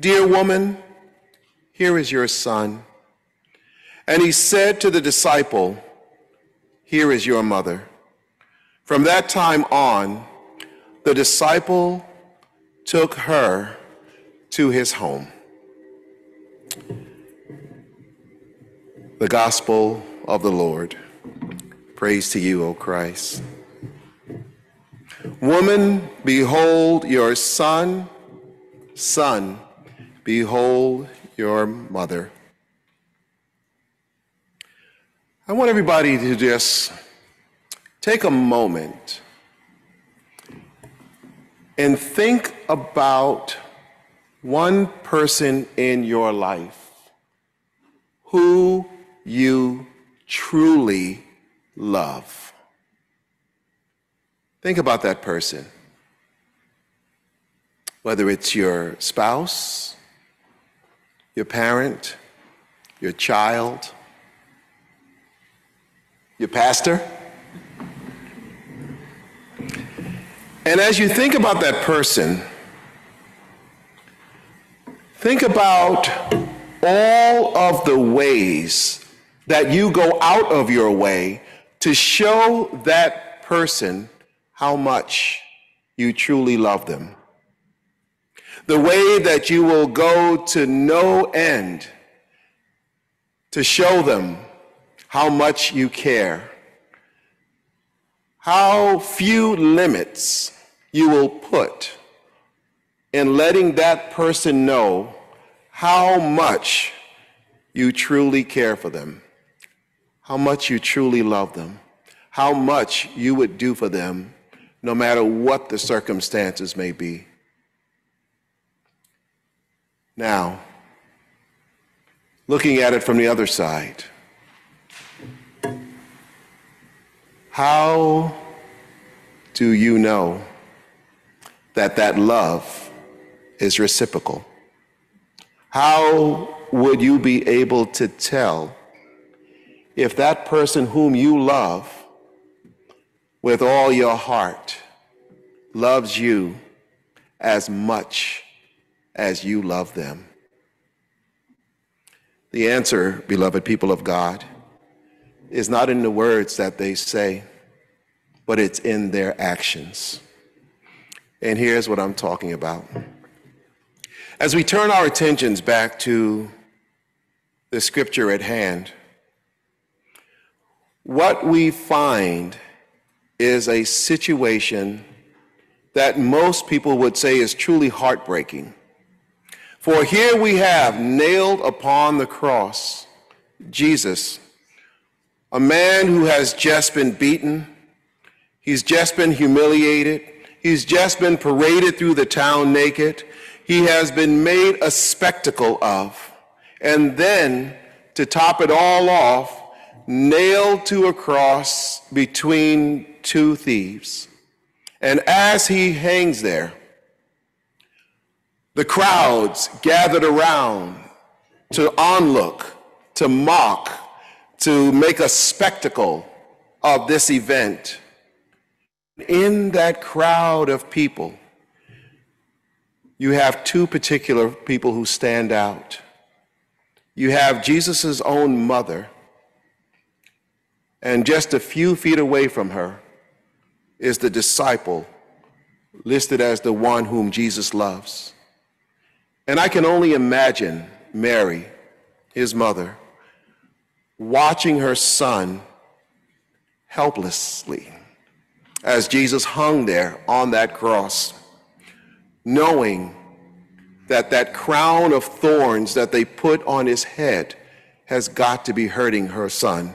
Dear woman, here is your son. And he said to the disciple, Here is your mother. From that time on, the disciple took her to his home. The Gospel of the Lord. Praise to you, O Christ. Woman, behold your son. Son, behold your mother. I want everybody to just take a moment and think about one person in your life who you truly love. Think about that person. Whether it's your spouse, your parent, your child, your pastor. And as you think about that person, think about all of the ways that you go out of your way to show that person how much you truly love them. The way that you will go to no end to show them how much you care. How few limits you will put in letting that person know how much you truly care for them, how much you truly love them, how much you would do for them no matter what the circumstances may be. Now, looking at it from the other side, how do you know that that love is reciprocal? How would you be able to tell if that person whom you love with all your heart loves you as much as you love them? The answer, beloved people of God, is not in the words that they say, but it's in their actions. And here's what I'm talking about. As we turn our attentions back to the scripture at hand, what we find is a situation that most people would say is truly heartbreaking. For here we have nailed upon the cross Jesus, a man who has just been beaten, he's just been humiliated, he's just been paraded through the town naked, he has been made a spectacle of, and then to top it all off, nailed to a cross between two thieves. And as he hangs there, the crowds gathered around to onlook, to mock, to make a spectacle of this event. In that crowd of people, you have two particular people who stand out. You have Jesus' own mother, and just a few feet away from her is the disciple listed as the one whom Jesus loves. And I can only imagine Mary, his mother, watching her son helplessly as Jesus hung there on that cross, knowing that that crown of thorns that they put on his head has got to be hurting her son,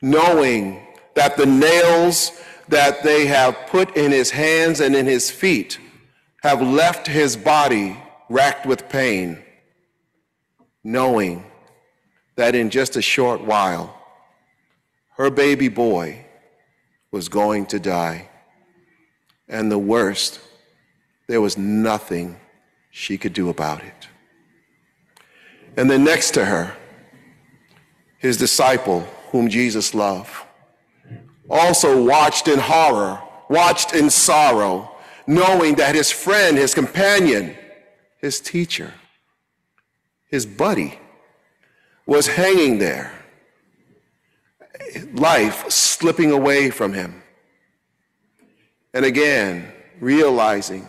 knowing that the nails that they have put in his hands and in his feet have left his body racked with pain, knowing that in just a short while, her baby boy was going to die. And the worst, there was nothing she could do about it. And then next to her, his disciple, whom Jesus loved, also watched in horror, watched in sorrow, knowing that his friend, his companion, his teacher his buddy, was hanging there, life slipping away from him. And again, realizing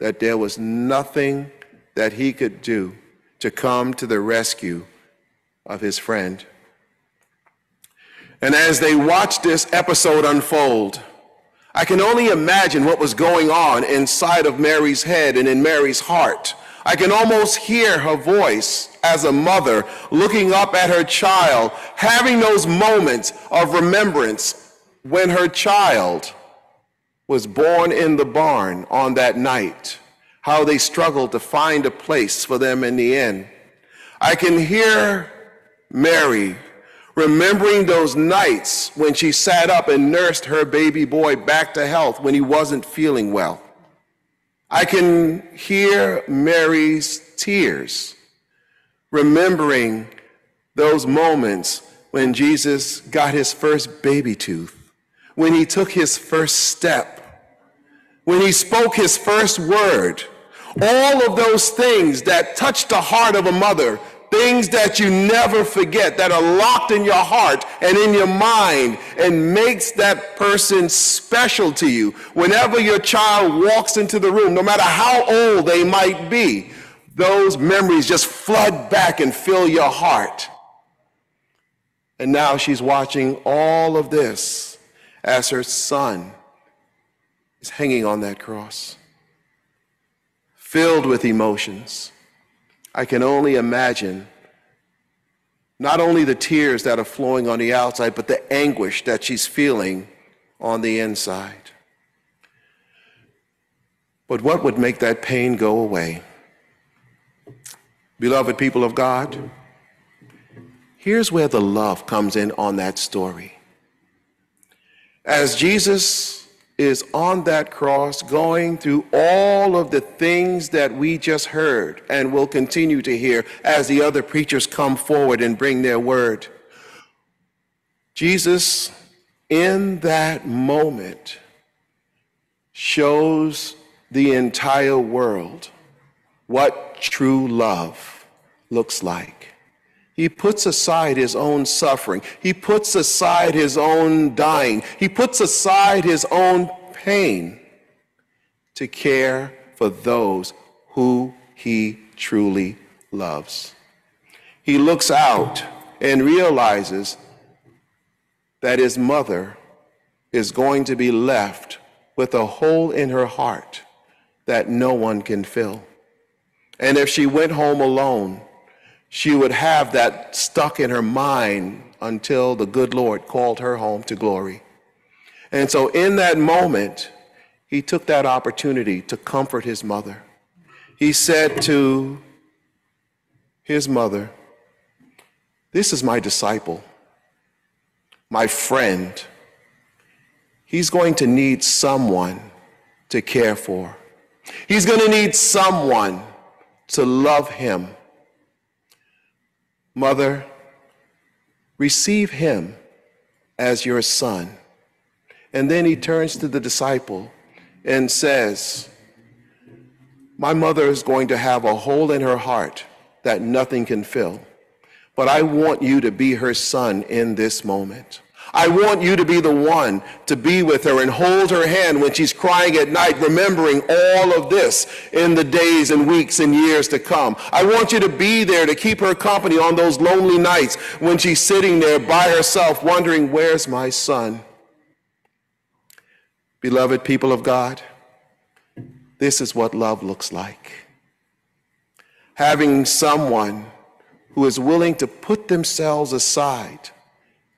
that there was nothing that he could do to come to the rescue of his friend. And as they watched this episode unfold, I can only imagine what was going on inside of Mary's head and in Mary's heart. I can almost hear her voice as a mother looking up at her child, having those moments of remembrance when her child was born in the barn on that night, how they struggled to find a place for them in the inn. I can hear Mary remembering those nights when she sat up and nursed her baby boy back to health when he wasn't feeling well. I can hear Mary's tears, remembering those moments when Jesus got his first baby tooth, when he took his first step, when he spoke his first word. All of those things that touched the heart of a mother things that you never forget that are locked in your heart and in your mind and makes that person special to you. Whenever your child walks into the room no matter how old they might be those memories just flood back and fill your heart. And now she's watching all of this as her son is hanging on that cross filled with emotions I can only imagine not only the tears that are flowing on the outside, but the anguish that she's feeling on the inside. But what would make that pain go away? Beloved people of God, here's where the love comes in on that story. As Jesus is on that cross going through all of the things that we just heard and will continue to hear as the other preachers come forward and bring their word. Jesus, in that moment, shows the entire world what true love looks like. He puts aside his own suffering. He puts aside his own dying. He puts aside his own pain to care for those who he truly loves. He looks out and realizes that his mother is going to be left with a hole in her heart that no one can fill. And if she went home alone, she would have that stuck in her mind until the good Lord called her home to glory. And so, in that moment, he took that opportunity to comfort his mother. He said to his mother, This is my disciple, my friend. He's going to need someone to care for, he's going to need someone to love him. Mother, receive him as your son. And then he turns to the disciple and says, My mother is going to have a hole in her heart that nothing can fill. But I want you to be her son in this moment. I want you to be the one to be with her and hold her hand when she's crying at night, remembering all of this in the days and weeks and years to come. I want you to be there to keep her company on those lonely nights when she's sitting there by herself wondering, where's my son? Beloved people of God, this is what love looks like. Having someone who is willing to put themselves aside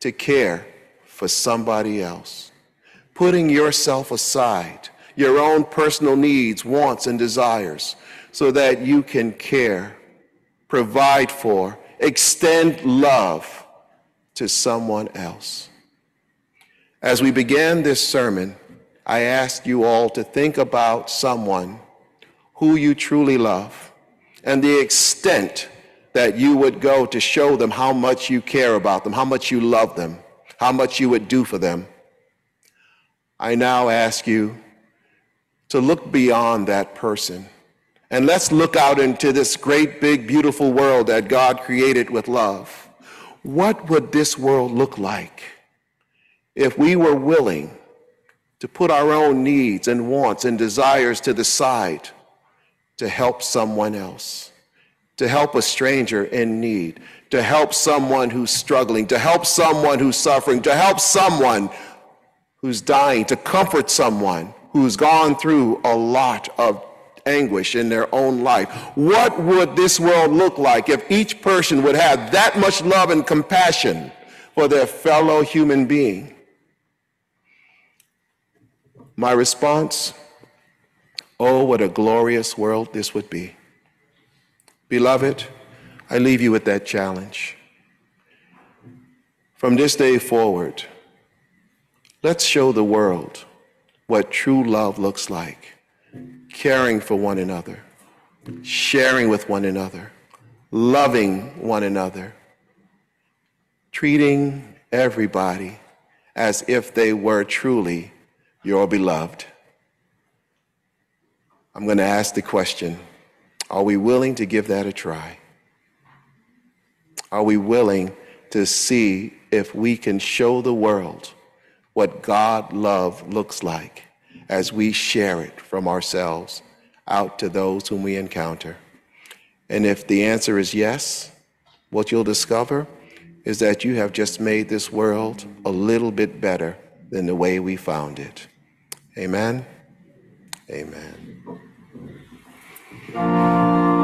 to care for somebody else. Putting yourself aside, your own personal needs, wants, and desires, so that you can care, provide for, extend love to someone else. As we began this sermon, I asked you all to think about someone who you truly love and the extent that you would go to show them how much you care about them, how much you love them how much you would do for them. I now ask you to look beyond that person And let's look out into this great, big, beautiful world that God created with love. What would this world look like if we were willing to put our own needs and wants and desires to the side to help someone else, to help a stranger in need, to help someone who's struggling, to help someone who's suffering, to help someone who's dying, to comfort someone who's gone through a lot of anguish in their own life. What would this world look like if each person would have that much love and compassion for their fellow human being? My response oh, what a glorious world this would be. Beloved, I leave you with that challenge. From this day forward, let's show the world what true love looks like caring for one another, sharing with one another, loving one another, treating everybody as if they were truly your beloved. I'm going to ask the question are we willing to give that a try? Are we willing to see if we can show the world what God love looks like as we share it from ourselves out to those whom we encounter? And if the answer is yes, what you'll discover is that you have just made this world a little bit better than the way we found it. Amen. Amen. Thank you.